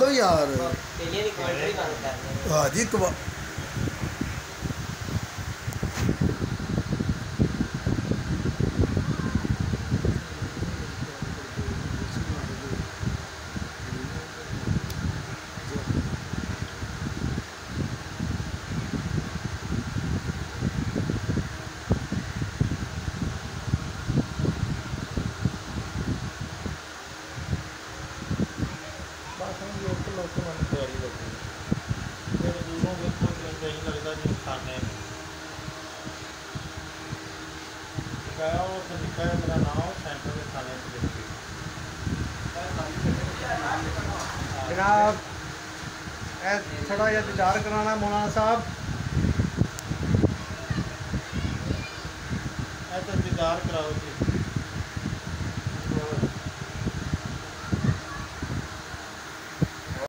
तो यार। हाँ जी तो ਹੁਣ ਲੋਕ ਲੋਕ ਮਨ ਤਿਆਰੀ ਲੱਗੀ। ਮੇਰੇ ਦੂਰੋਂ ਵੇਖੋ ਕਿ ਨਹੀਂ ਲੱਗਦਾ ਜੀ ਖਾਣੇ ਉਹ ਤੇ ਨਿਕਾਇਆ ਮੇਰਾ ਨਾਮ ਸੈਂਟਰ ਦੇ ਲਿਖੀ ਜਨਾਬ ਇਹ ਥੋੜਾ ਜਿਹਾ ਇੰਤਜ਼ਾਰ ਕਰਾਣਾ ਮੌਲਾਨਾ ਸਾਹਿਬ। ਇਹ ਤਾਂ ਇੰਤਜ਼ਾਰ ਕਰਾਓ ਜੀ।